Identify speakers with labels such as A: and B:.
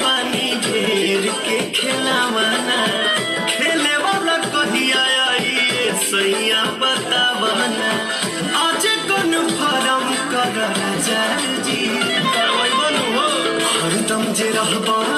A: बानी ढेर के खिलावाना। खेले वाला आई ए सैया बतावाना। आज कौन फरम कर राजा जी? हरदम जे रहबा।